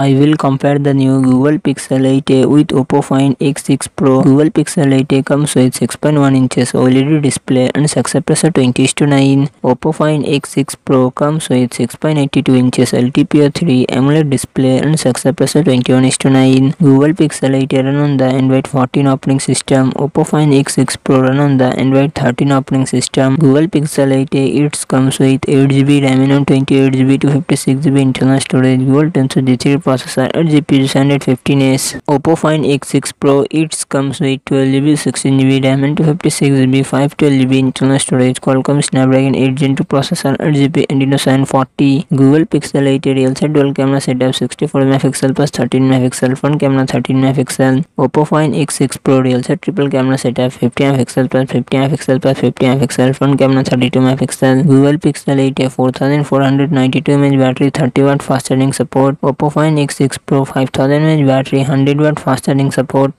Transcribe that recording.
I will compare the new Google Pixel 8a with Oppo Find X6 Pro. Google Pixel 8a comes with 6.1 inches OLED display and success ratio 20 to 9. Oppo Find X6 Pro comes with 6.82 inches LTPO3 AMOLED display and success ratio 21 to 9. Google Pixel 8a run on the Android 14 operating system. Oppo Find X6 Pro run on the Android 13 operating system. Google Pixel 8a it comes with 8GB RAM and 28GB to 56GB internal storage. Google Tensor G3 processor at GPU 115S. Oppo Find X6 Pro it comes with 12GB, 16GB RAM and 256GB, 512GB internal storage. Qualcomm Snapdragon 8 Gen 2 processor at GPU Adreno 740. Google Pixel 8 real set dual camera setup 64 megapixel plus 13 megapixel front camera 13 megapixel. Oppo Find X6 Pro real set triple camera setup 50 megapixel plus 50 megapixel plus 50 megapixel front camera 32 megapixel. Google Pixel 8 4492 mAh battery 30 watt fast charging support. Oppo Find X6 Pro 5000 mAh battery 100 watt fast charging support